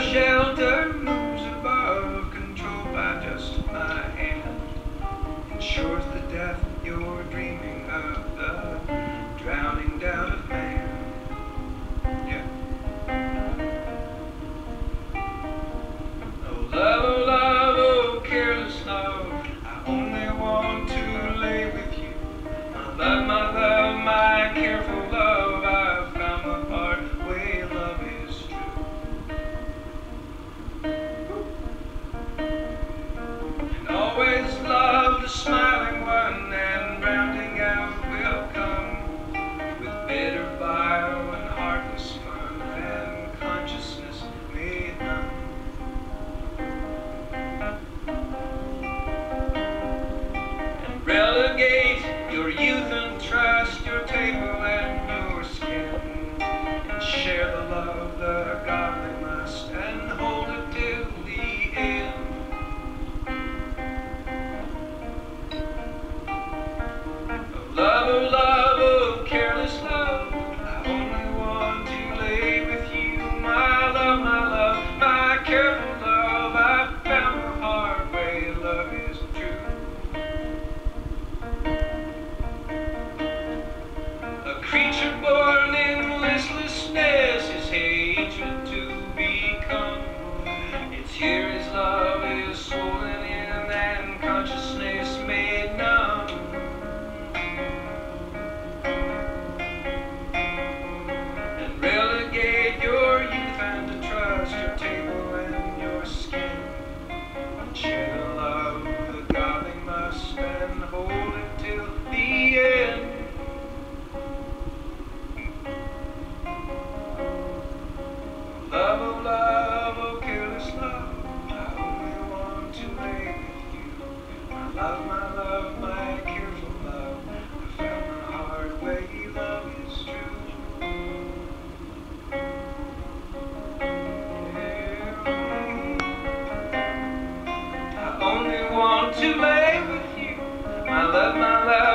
shelter moves above, controlled by just my hand, ensures the death you're dreaming of, the drowning down of man. Yeah. Oh, love, oh, love, oh, careless love. I only want to lay with you. My love, my your youth and trust, your table and your skin, and share the love the godly must, and hold it till the end. Oh, love, oh, love. to lay with you, my love, my love.